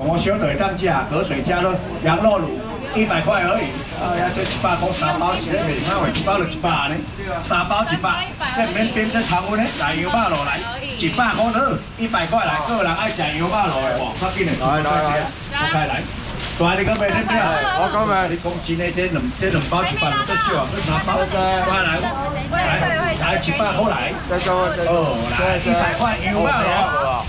我小腿当价，隔水加热羊肉卤一百块而已。哎呀，这一百块三包是咧卖哪位？一包就一百呢，三包一百，这免冰这常温呢，来油巴落来，一百块好，一百块来，个人爱食油巴落的，哇，快紧的，来来来，我开来。大你个卖得了？我讲卖，你讲真的，这两这两包一百，这少啊，这三包，来来来，来一百块来，哦，来一百块油巴落。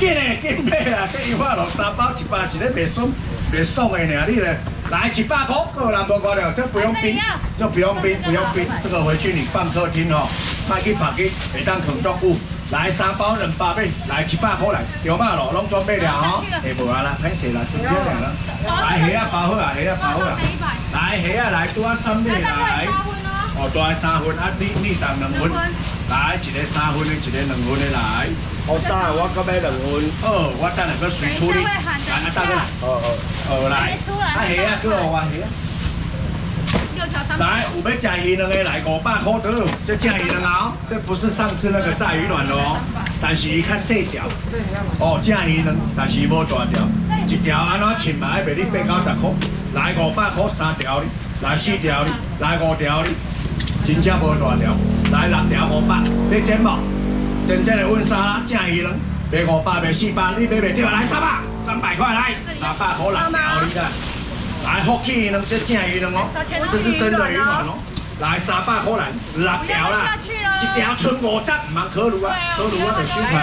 紧的紧买啦！这油花落三包一百是咧卖爽卖爽的呢，你咧来一百块，个人无搞了，这不用冰，这不用冰，不用冰，这个回去你放客厅哦，卖去拍去，会当扛作物。来三包两百买，来一百块来，油花落拢准备了哦，下无啊啦，歹势啦，就这样啦。来虾啊包好啊，虾啊包好啊，来虾啊来多啊三米来，哦多啊三分啊，你你上两分，来一个三分的，一个两分的来。我等下我搁买两分，哦，我等下搁水处理，来啊，大哥，哦哦哦，来，啊虾啊，搁我虾。来，有要食鱼卵的来五百块的，这正鱼卵哦，这不是上次那个炸鱼卵哦，但是伊较细条，哦，正鱼卵，但是无大条，一条安怎称嘛？要卖你八九十块，来五百块三条哩，来四条哩，来五条哩，真正无大条，来六条五百，你整无？真正的温沙拉正鱼卵，卖五百卖四百，你买袂着来三百，三百块来，六百块六条你看。来福气鱼卵，这正鱼卵哦，这是真的鱼卵哦。来三百块来，六条啦，一条剩五十，唔通可卤啊，可卤我就收起啊。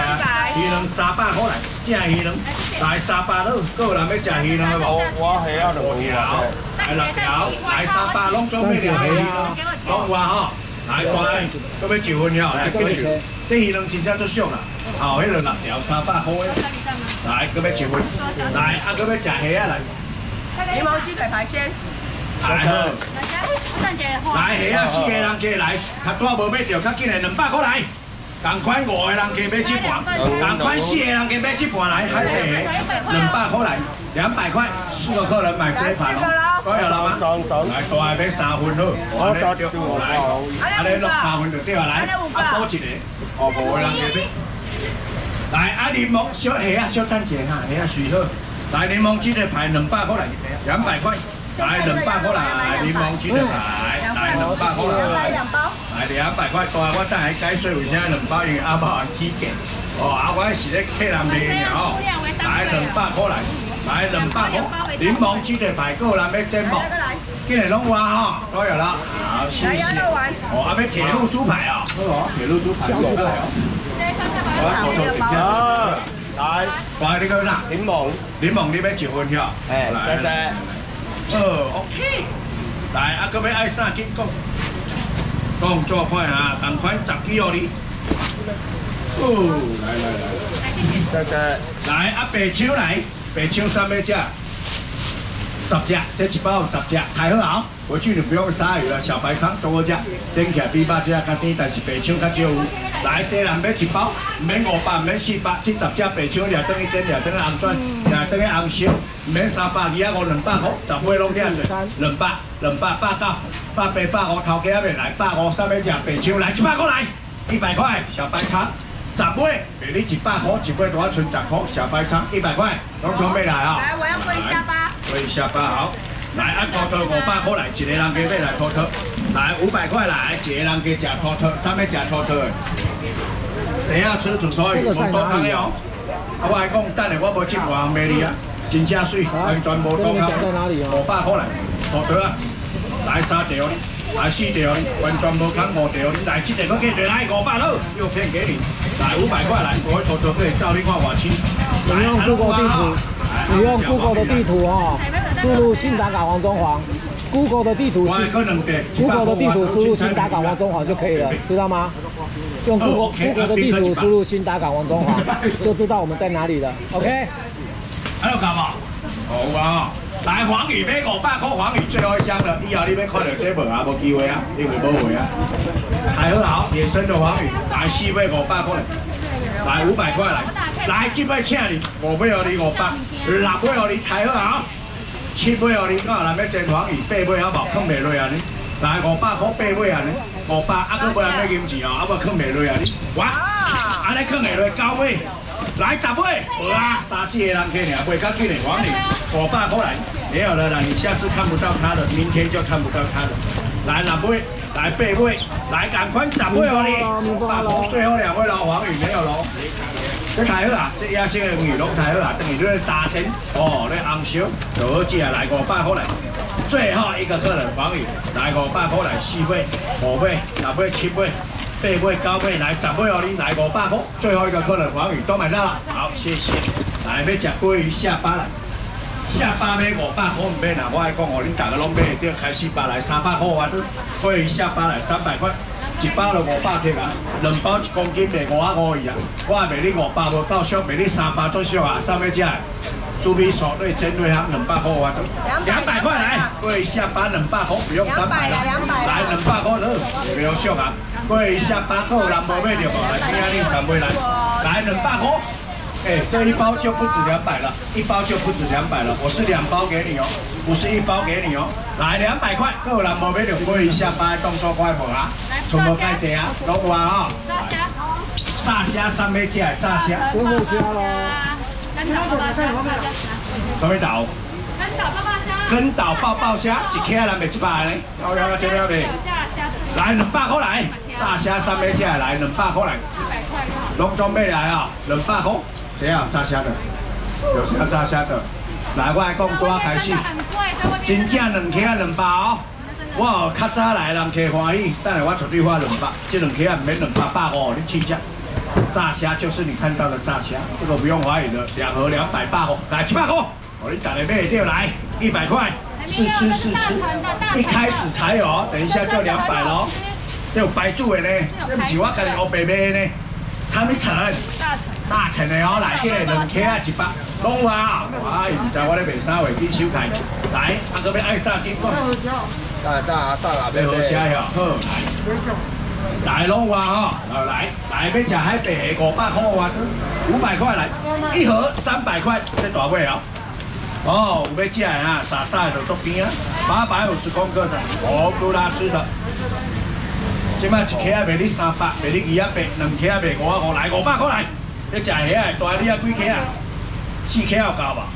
鱼卵三百块来，正鱼卵，来三百了，个人要食鱼卵无？我系啊，五条，来六条，来三百拢做咩条鱼啊？讲话吼。来乖，搁要九分了，来过去。这鱼卵真正足俗啦，好，迄个六条三百块。来，搁要九分。来，啊，搁要食虾啊来。柠檬鸡腿排鲜。来好。来虾啊，四个人加来，较大无买着，较紧来两百块来。同款五个人加买一盘，同款四个人加买一盘来，海底虾两百块来，两百块，四个客人买这盘哦。都有了吗？来，大买三份好，我来着来，安尼落三份就对啊，来，啊多一个，哦，五个人加买。来，啊柠檬小虾啊，小等者哈，虾啊水好。来柠檬鸡腿排两百块来，两百块。来两百块来，柠檬鸡腿排，来两百块来。两包。来两百块，大我等下解说为啥两包，因为阿爸体检。哦，啊我是咧客人面的哦。来两百块来，来两百块。柠檬鸡腿排个人要整无？今日拢话吼，都有了。好，谢谢。哦，阿要铁路猪排啊？好，铁路猪排。小猪排哦。好，来，来你个啦？柠檬，柠檬你要一份票。哎，谢谢。哦，OK。来，啊，搁要爱啥？紧讲。动作快啊，同款十几号哩。哦，来来来，谢谢。来，啊白秋来，白秋三百只，十只，这一包十只，太好啊！回去你不用杀鱼了，小白鲳做好只，蒸起来比八只较甜，但是白秋较少有。来，这人买一包，唔免五百，唔免四百，这十只白秋也等于整，也等于红砖，也等于红烧，唔免三百二啊五两百五，十尾拢点子，两百，两百八九，百八百五头家未来，八五三要只白秋来，一百块来，一百块小白鲳。十尾，给你一百块，一尾多存十块，小白鲳一百块，拢准备来啊！来，我要跪下巴。跪下巴好，来啊！托特五百块来，一个人加买来托特，来五百块来，一个人加食托特，三要食托特的。谁要吃土豆鱼？土豆汤。啊，我还讲，等下我无进黄美丽啊，真正水，完全无讲啊。五百块来，托特啊，来三条。来四条，完全无砍五条，来这个我给你来五百喽，又骗给你，来五百块来，我偷偷可以照你看我去。你用 Google 地图，你用 Google 的地图哦，输入信达港黄中黄，Google 的地图是 Google 的地图输入新打港黄中黄就可以了，知道吗？用 Google Google 的地图输入新打港黄中黄，就知道我们在哪里了。OK？还有干嘛？好啊。来黄鱼买五百块，黄鱼最后一箱了。以后你要看到这无啊，无机会啊，因为无会啊。海河好，野生的黄鱼，来四尾五百块，来五百块来，来这杯请你，五尾哦你五百，六尾哦你太好好，七尾哦你看人要蒸黄鱼，八尾好无，坑袂落啊你，来五百块八尾啊你，五百啊，佫无人要金钱哦，啊我坑袂落啊你，哇，安尼坑会落九尾。来十位，无啊，三四个人去呢，袂较紧的，王女五百块来，没有了啦，你下次看不到他了，明天就看不到他了。来六位，来八位，来赶快十位哦你，大鹏最后两位喽，王宇没有喽。这太好啊，这野生的鱼拢太好啊，等于你打针哦，你红烧就好食啊，来五百块来。最后一个客人黄宇，来五百块来四位、五位、六位、七位。八位、九位来十位哦，你来五百块。最后一个客人黄宇都买到了，好，谢谢。来要吃鲑鱼下巴来，下巴买五百块唔买啦，我爱讲哦，恁大家拢买得开始巴来三百块啊，都鲑鱼下巴来三百块，一包就五百克啊，两包一公斤卖五啊五二啊，我还卖你五百无到俗，卖你三百最少啊，三百只的。猪皮手对针对它两百块啊，两百块来，贵下班两百块，不用三百了，来两百块了，不用俗啊，贵下班够人无买着无，来听下你三杯来，来两百块，哎，这一包就不止两百了，一包就不止两百了，我是两包给你哦，不是一包给你哦，来两百块，够人无买着贵下巴动作快活啊？全部该这啊，老板啊，炸虾，炸虾三杯只炸虾，真的虾咯。什么岛？跟岛爆爆虾。跟岛爆爆虾，一克人卖一百嘞。好，要要这了未？来两百块来，炸虾三杯只来两百块来。龙庄买来啊，两百块。谁啊？炸虾的？有谁要炸虾的？来，我来讲多开始。真正两克两百哦。我较早来人客欢喜，等下我绝对花两百，这两克唔免两百百五，你试下。炸虾就是你看到的炸虾，这个不用怀疑的，两盒两百八哦，来七百块，我你打来买掉来一百块，试吃试吃，一开始才有，等一下就两百喽，有白住的呢，对不起我跟你学白买的呢，产品层，大层，大层的哦，来这个两克啊一百，拢有啊，哎，唔知我咧卖啥话，去收开，来，阿哥要爱啥金讲，大大大啦，要好吃哟，好来。大龙话哦，来来要吃海白蟹五百块哇，五百块来，一盒三百块，这大尾哦。哦，有要吃的啊，傻傻的就做边啊，八百五十公克的，哦，杜拉斯的。即摆一克啊卖你三百，卖你二百，两克啊卖五啊五，来五百块来。你吃虾啊，大你啊几克啊？四克有够吧？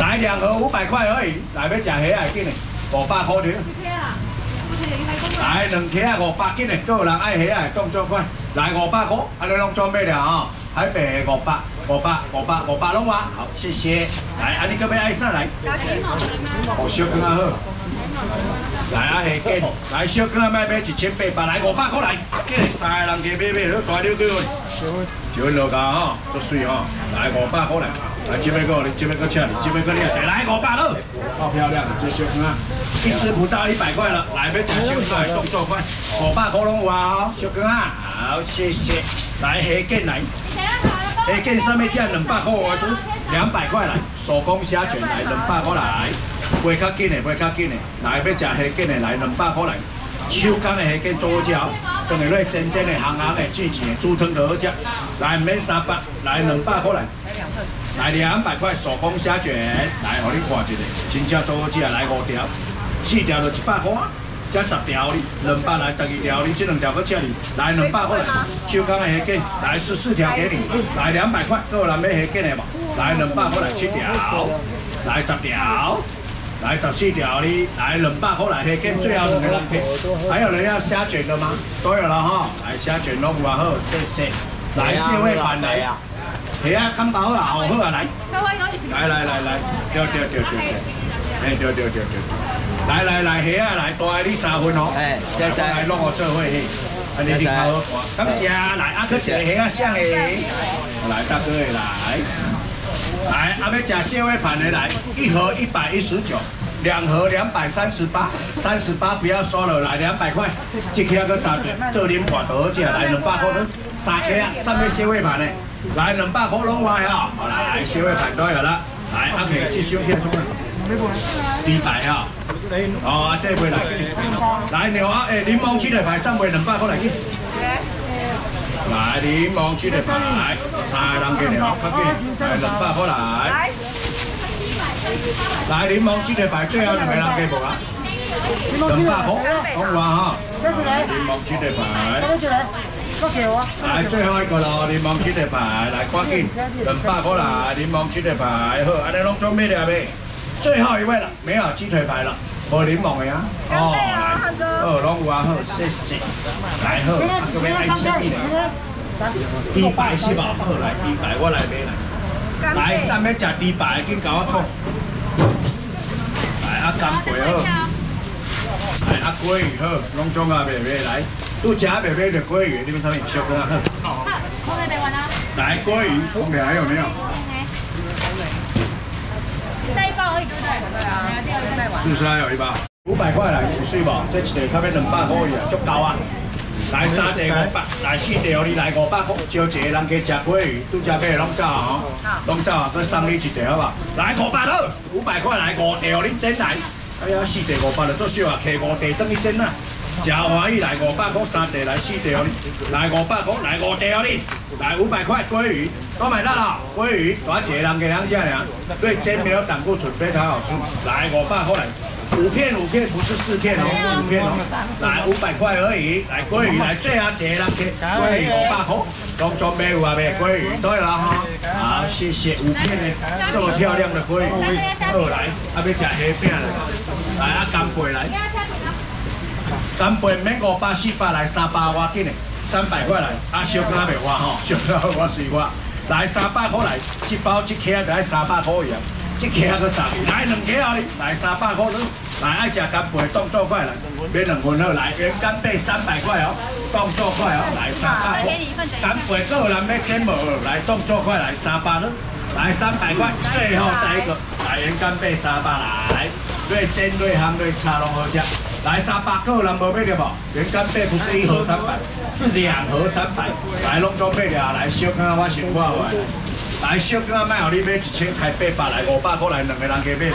来两盒五百块而已，来要吃虾啊紧的，五百块条。来两克啊五百斤的，都有人爱虾啊，动作快。来五百块，啊你拢做咩了啊？海白五百，五百，五百，五百拢哇，好，谢谢。来，阿你个要爱啥来？好。来啊虾鸡，来小哥啊买买一千八百，来五百块来。三个人加买买，都大了几位？就落价哈，足水哈。来五百块来，来这边个，你这边个车，你这边个你啊，来五百了，好漂亮，这小根啊。一只不到一百块了，来，要吃小根，动作快，五百块拢有啊，小哥啊，好，谢谢。来，虾卷来，虾卷上面加两百块我都两百块来，手工虾卷来，两百块来，会较紧的，会较紧的，来，要吃虾卷的来，两百块来，手工的虾卷做好吃，等下来真正的行行的、正正的猪汤就好吃，来，免三百，来两百块来。来两百块手工虾卷，来，给你看一下，真正做好吃，来五条。四条就一百块，加十条哩，两百来十二条哩，这两条搁请你，来两百块，手工的虾卷，来十四条给你，来两百块，够人买虾卷的无？来两百块来七条，来十条，来十四条哩，来两百块来虾卷，最后两个人配，还有人要虾卷的吗？都有了哈，来虾卷弄完后，谢谢，来蟹味版来呀，虾啊，刚好啊，好好啊，来，来来来来，对对对对对，哎对对对对。来来来，虾啊来，大你三分哦。哎，谢谢。来弄我做伙去，你好。感谢，来阿哥一个虾啊香诶。来大哥的来，来阿要吃蟹味盘的来，一盒一百一十九，两盒两百三十八，三十八不要说了，来两百块。一克个炸的，做啉盘多好吃，来两百块三克啊，上面蟹味盘的，来两百块拢来哈。好来，蟹味盘都有了，来阿哥继续片中了。一百哈。哦，这回来，来牛啊！诶，柠檬鸡腿排三位两百块来去。来柠檬鸡腿排，三人给你哦，快点，来两百块来。来柠檬鸡腿排，最后两人给无啊？两百块，讲话哈。柠檬鸡腿排。来最后一个咯，柠檬鸡腿排，来赶紧，两百块来，柠檬鸡腿排，好，安尼拢准备了未？最后一位了，没有鸡腿排了，无柠檬的呀。哦，来，好，拢有啊，好，谢谢。来好，啊，这边爱吃一点。猪排是吧？好，来猪排，我来买来。来，上面吃猪排，紧甲我讲。来，啊干贝好。来，啊鲑鱼好，拢种啊，妹妹来。都夹妹妹的鲑鱼，你们上面修个好。空的没完啊。来鲑鱼，后面还有没有？是不是还有一把？五百块来，五水吧？这一地差不多两百块啊，足够啊。来三地五百，来四地哦，你来五百块，招一个人去食鲑鱼，拄食买拢走啊，拢走啊，再送你一地好吧？来五百了，五百块来五地哦，你整来。哎呀，四地五百就作少啊，摕五地等于整啊。真欢喜来五百块三地来四地哦，来五百块来五地哦，你来五百块鲑鱼，都买到了。鲑鱼，多一个人给人家俩，对煎没有胆固醇，非常好吃。来五百块来。五片五片不是四片哦，是五片哦。来五百块而已，来鲑鱼来最后一个人给鲑鱼五百块，拢准备有啊没？鲑鱼对了哈，好谢谢五片的这么漂亮的鲑鱼，好来，啊要吃虾片了，来啊干贝来，干贝免五百四百来三百我紧的，三百块来，啊小干袂花吼，小干我随我，来三百块来，一包一克就爱三百块样。一克个三，来两克啊！来三百块你，来爱食干贝，动作快来，买两份好来，原干贝三百块哦，动作快哦，来三百块。干贝个人要煎无？来动作快来三百了，来三百块，最后再一个，来原干贝三百来，对煎对烘对炒拢好吃。来三百个人无买着无？原干贝不是一盒三百，是两盒三百，来拢做买了，来小看我先挂完。来小哥卖好你买一千开八百来五百块来两个人给买。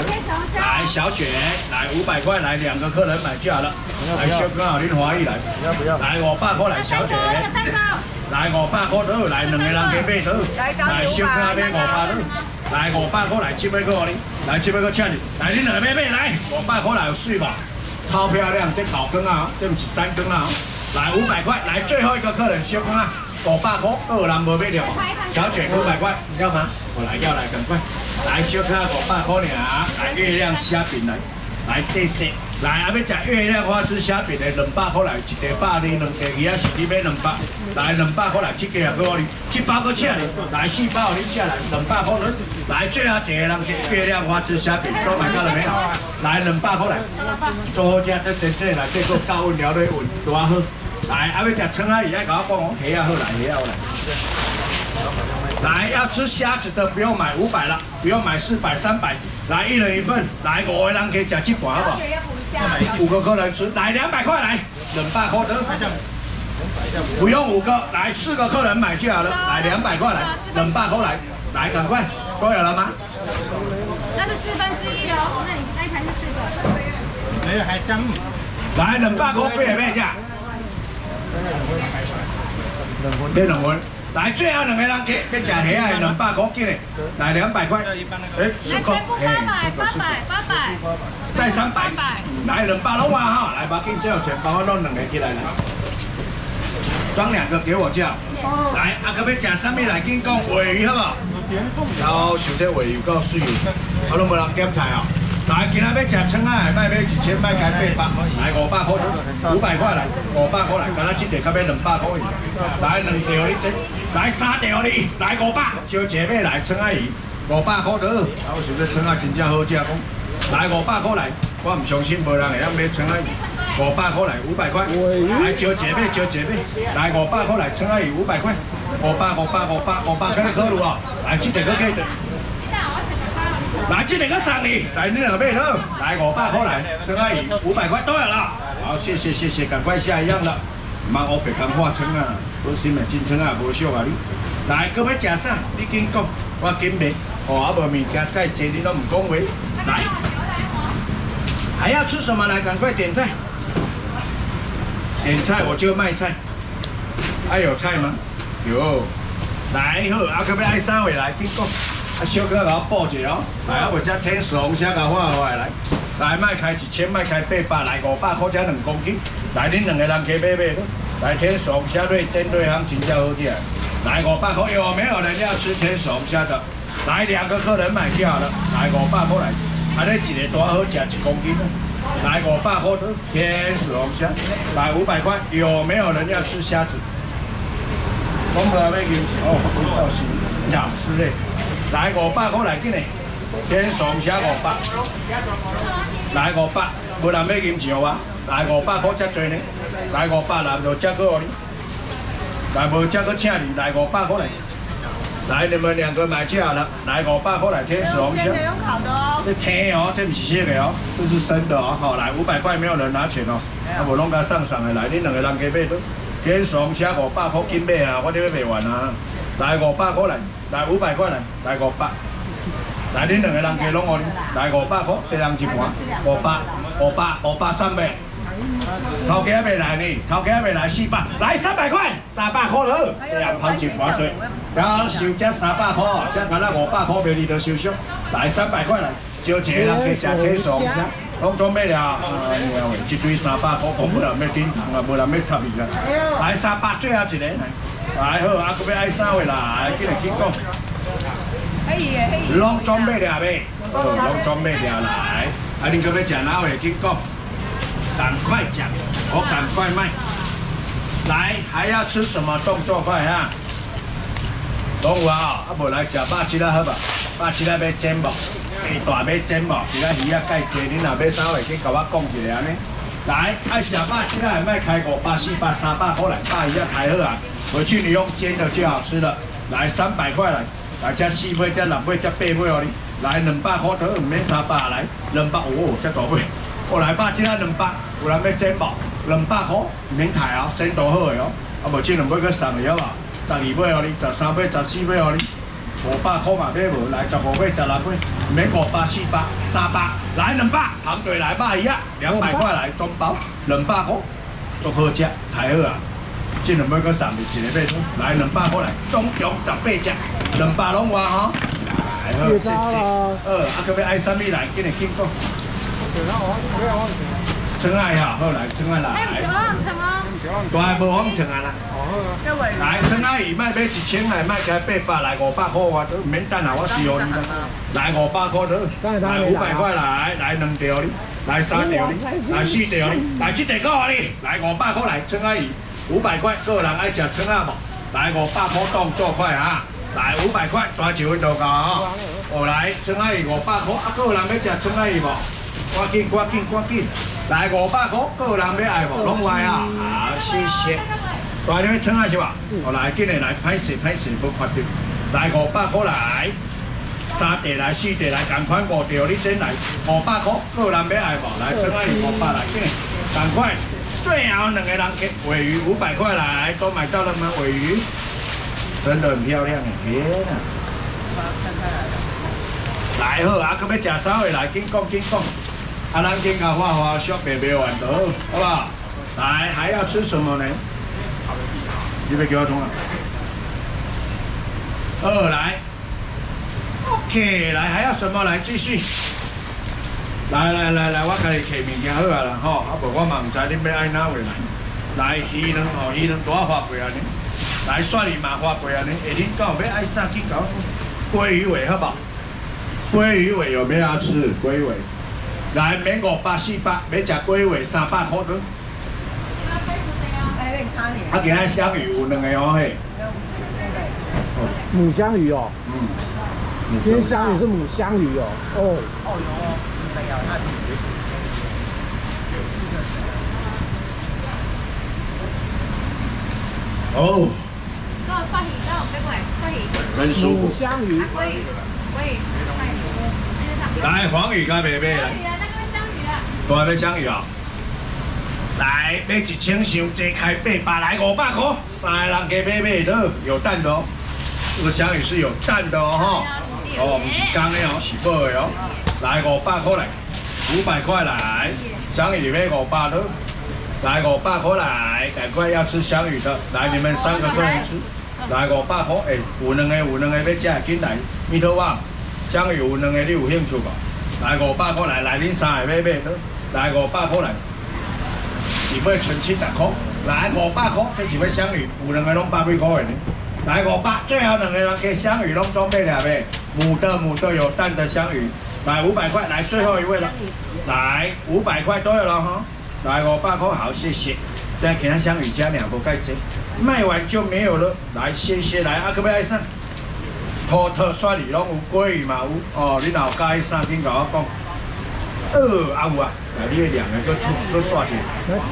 来小卷来五百块来两个客人买价了。来小哥好你欢喜来。不要不要。来五百块来小卷。来五百块都来两个人给买都。来小哥买五百都。来五百块来七百块你。来七百块请你。来你两个买买来五百块来有水吧？超漂亮这草根啊，对不起三根啊。来五百块来最后一个客人小哥啊。五百块，二人无买了，小卷五百块，你要吗？我来要来，赶快来小看五百块俩，来月亮虾饼来，来谢谢，来阿要食月亮花枝虾饼的两百块来，一个百二，两个鱼啊是你买两百，来两百块来，这个也给我哩，七包个请你，来四包你下来，两百块来，来最后一个人月亮花枝虾饼都买到了没有？来两百块来，做好吃这真正来，这个高温料的温多好。来，还要吃春阿姨，来搞我帮我黑啊，好来，黑啊，好来。来，要吃虾子的不用买五百了，不用买四百、三百，来一人一份。来，五个人可以吃几盘好不好？五个客人吃，来两百块来，两百块得。不用五个，来四个客人买就好了。来两百块来，两百块来，来赶快，都有了吗？那是四分之一哦，那你那一盘是四个。没有，还加来两百块，别别价。买两份，来最后两个人给给吃虾啊，两百块给嘞，来两百块，哎，四块，八百，八百，八百，再三百，来两百。拢哇哈，来把金最后钱帮我弄两个起来来，装两个给我叫，来阿哥要吃什么来紧讲尾鱼好不好？要想这尾鱼够水，我拢无人点菜哦。来，今仔要吃春啊，卖买一千，卖加八百，来五百块，五百块来，五百块来，今仔这条较要两百块。来两条你这，来三条你，来五百，招姐妹来春阿姨，五百块得。啊，我想这春啊真正好食讲，来五百块来，我唔相信无人会晓买春阿姨，五百块来，五百块，来招姐妹招姐妹。来五百块来，春阿姨五百块，五百五百五百五百，跟你考虑哦，来这条可以的。来，这两个送你，来你两杯喝，来五百块来，陈阿姨五百块都有了，好，谢谢谢谢，赶快下一样了，妈我别讲化称啊，不是的，真称啊，无少啊你，来各位食啥？你紧讲，我紧买，哦啊无物件介济你都唔讲话，来，还要吃什么来？赶快点菜，点菜我就卖菜，还有菜吗？有，来好，阿各位爱三位来，紧讲。啊，小哥给我报一哦，来啊，或者天使龙虾给我画下来，来卖开一千，卖开八百，来五百块才两公斤，来恁两个人去买买咯，来天使龙虾对针对行情较好吃，来五百块，有没有人要吃天使龙虾的？来两个客人买掉了，来五百块来，啊，你一个多好吃一公斤呢，来五百块的天使龙虾，来五百块，有没有人要吃虾子？我们来买金钱哦，到时雅思嘞。来五百块来紧嘞，天上虾五百，来五百，无人买金钱啊，来五百块才多呢，来五百人就加个你，来无加个请你，来五百块来，来你们两个买价了，来五百块来天上虾。现在用烤的哦。这切哦，这不是切的哦，这是生的哦。好，来五百块没有人拿钱哦，啊无拢个上上的来，恁两个人加买都，天上虾五百块紧买啊，我这要卖完啊。来五百块来，来五百块来，来五百，来恁两个人加拢我，大五百块，一人一盘，五百，五百，五百三百，头家未来呢，头家未来四百，来三百块，三百块了，这样盘一盘对，然后收只三百块，这干那五百块卖你都收收，来三百块来，招一个人去食去爽下，拢准备了，哎呀喂，一堆三百块，无人要顶糖啊，无人要插伊啦，来三百最后一个来。来好，啊，搁要爱啥话来，紧来紧讲。可以耶，可以。拢准备了未？拢装备了来。啊，恁搁要食哪位？紧讲。赶快讲，我赶快卖。来，还要吃什么？动作快哈！拢有啊，啊无来食八七啦好吧？八七啦要煎无？大要煎无？其他鱼啊介济，恁若要啥话，去甲我讲一下安尼。来，爱食百七啦，卖开五百、四百、三百好来，百鱼啊开好啊！回去你用煎的就好吃了。来三百块来，来加四倍加六倍加八倍哦你。来两百块得，唔免三百来，两百哦，加大倍。我来百只啊两百，有人要煎包，两百块免台啊，鲜度好的哦。啊无这两倍去送你好嘛？十二倍哦你，十三倍、十四倍哦你。五百块嘛买无，来十五块、十六倍，唔免五百、四百、三百，来两百，排队来买一啊，两百块来装包，两百块，足好食，太好啊！这两尾个送你一个买通，来两百块来，总共十八只，两百拢话吼。来好，谢谢。呃，啊，可要爱啥物来？今日请讲。春爱哈，好来，春爱来。还有什么什么？大无方春爱啦。来，春爱伊卖买一千来，卖开八百来五百块，我都唔免等下，我需要你啦。来五百块都，来五百块来，来两条哩，来三条哩，来四条哩，来七条够哩，来五百块来，春爱伊。五百块，个人爱食春鸭无？来五百块当作快啊！来五百块，大一份都够哦。哦，来春阿姨五百块，啊，个人要食春阿姨无？赶紧，赶紧，赶紧！来五百块，个人要爱无？拢来啊！好，谢谢。大你春鸭是吧？哦，来，今日来拍摄，拍摄不发掉。来五百块来，三地来，四地来，赶快五条你先来。五百块，个人要爱无？来春鸭鱼五百来，紧，赶快。最后两个人给尾鱼五百块来，都买到了吗？尾鱼真的很漂亮哎，天啊！来好啊，可要吃啥位来？紧讲紧讲，啊，咱紧甲画画小白白完都好，好不好？来，还要吃什么呢？你别给我通啊！二来，OK，来还要什么？来继续。来来来来，我家己摕物件好啊啦吼，啊无我嘛唔知恁要爱哪位来。来鱼卵吼，鱼卵大花贵安尼，来蒜鱼嘛花贵安尼，下恁到要爱啥去搞？鲑鱼尾好不好？鲑鱼尾有没有要吃？鲑鱼尾，来免五百四百，免食鲑鱼尾三百块多。啊，今仔香鱼有两个哦嘿。母香鱼哦。嗯。今天香鱼是母香鱼哦。哦。哦哟。哦。真舒服。香鱼。来，黄鱼加妹妹来。多少香鱼啊？来，买一千箱，这开八百来五百块，三个人加买买的，有蛋的哦。这个香鱼是有蛋的哦，哈。哦，不是干的哦，是宝的哦。来五百块来，五百块来，香鱼买五百的。来五百块来，赶快要吃香鱼的，来你们三个个人吃。来五百块，哎，有两个有两个要吃，进来，米头啊，香鱼有两个，你有兴趣无？来五百块来，来恁三个买买，来五百块来，一尾存七十块，来五百块，这几位香鱼有两个拢百几块的呢。来五百，最后两个人给香鱼拢装备了呗，母的母的有蛋的香鱼，来五百块，来最后一位了，来五百块都有了哈，来五百块好，谢谢。现在其他香鱼加两个盖子，卖完就没有了。来，谢谢来，阿哥要爱上。托特刷里拢有鲑鱼嘛有，哦，你老介三紧甲我讲。呃，阿五啊，来，你两个就出出刷去。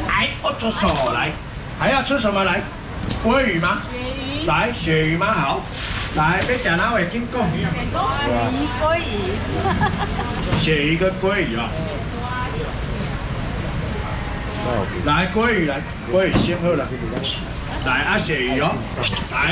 来，我出手来，还要出什么来？鲑鱼吗？来，鳕鱼吗？好，来，别讲哪位？请讲。鲑鱼，鲑鱼。鳕鱼跟鲑鱼啊。来鲑鱼来，鲑鱼先喝了。来啊，鳕鱼哦，来。